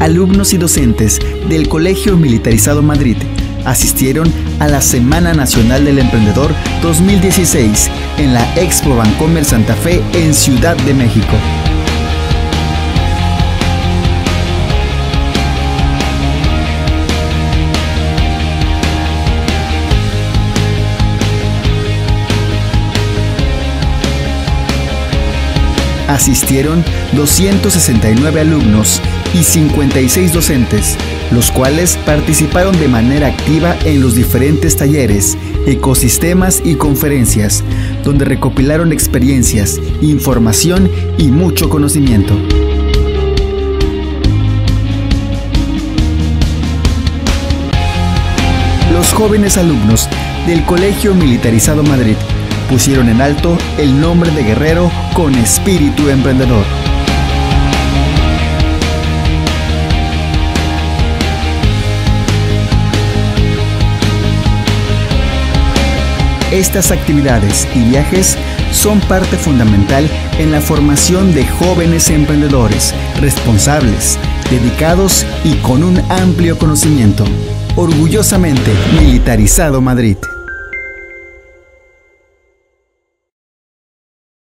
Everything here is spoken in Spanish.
alumnos y docentes del Colegio Militarizado Madrid asistieron a la Semana Nacional del Emprendedor 2016 en la Expo Bancomer Santa Fe en Ciudad de México. Asistieron 269 alumnos y 56 docentes, los cuales participaron de manera activa en los diferentes talleres, ecosistemas y conferencias, donde recopilaron experiencias, información y mucho conocimiento. Los jóvenes alumnos del Colegio Militarizado Madrid pusieron en alto el nombre de guerrero con espíritu emprendedor. Estas actividades y viajes son parte fundamental en la formación de jóvenes emprendedores, responsables, dedicados y con un amplio conocimiento. Orgullosamente, Militarizado Madrid.